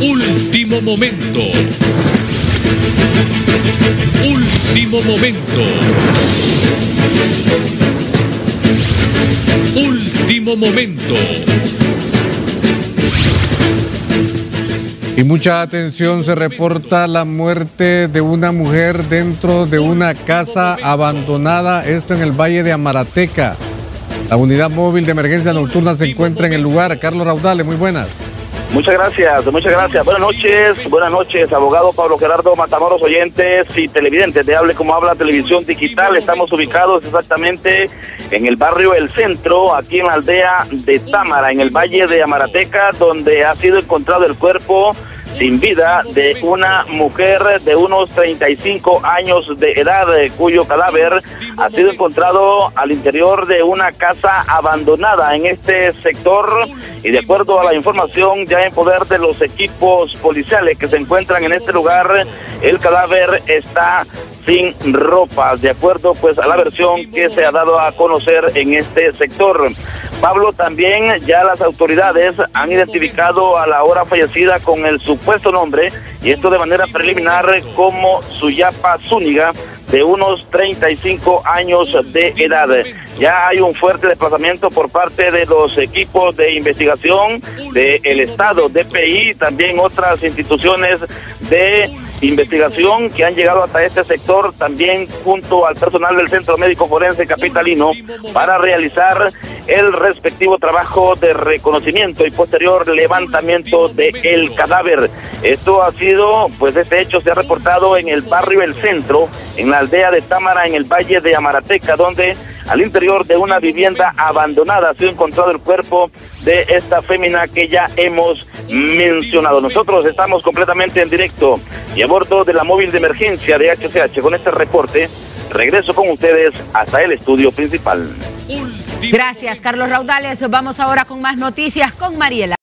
Último momento. Último momento. Último momento. Y mucha atención, se reporta la muerte de una mujer dentro de una casa abandonada, esto en el Valle de Amarateca. La unidad móvil de emergencia nocturna se encuentra en el lugar. Carlos Raudales, muy buenas. Muchas gracias, muchas gracias. Buenas noches, buenas noches, abogado Pablo Gerardo Matamoros, oyentes y televidentes de Hable como habla Televisión Digital. Estamos ubicados exactamente en el barrio El Centro, aquí en la aldea de Támara, en el valle de Amarateca, donde ha sido encontrado el cuerpo sin vida de una mujer de unos 35 años de edad, eh, cuyo cadáver ha sido encontrado al interior de una casa abandonada en este sector y de acuerdo a la información ya en poder de los equipos policiales que se encuentran en este lugar, el cadáver está sin ropa, de acuerdo pues a la versión que se ha dado a conocer en este sector. Pablo, también ya las autoridades han identificado a la hora fallecida con el supuesto nombre, y esto de manera preliminar como Suyapa Zúñiga, de unos 35 años de edad. Ya hay un fuerte desplazamiento por parte de los equipos de investigación del Estado, DPI, también otras instituciones de investigación que han llegado hasta este sector también junto al personal del Centro Médico Forense Capitalino para realizar el respectivo trabajo de reconocimiento y posterior levantamiento del el cadáver. Esto ha sido, pues este hecho se ha reportado en el barrio El Centro, en la aldea de Támara, en el valle de Amarateca, donde al interior de una vivienda abandonada ha sido encontrado el cuerpo de esta fémina que ya hemos mencionado. Nosotros estamos completamente en directo y a bordo de la móvil de emergencia de HCH con este reporte. Regreso con ustedes hasta el estudio principal. Gracias, Carlos Raudales. Vamos ahora con más noticias con Mariela.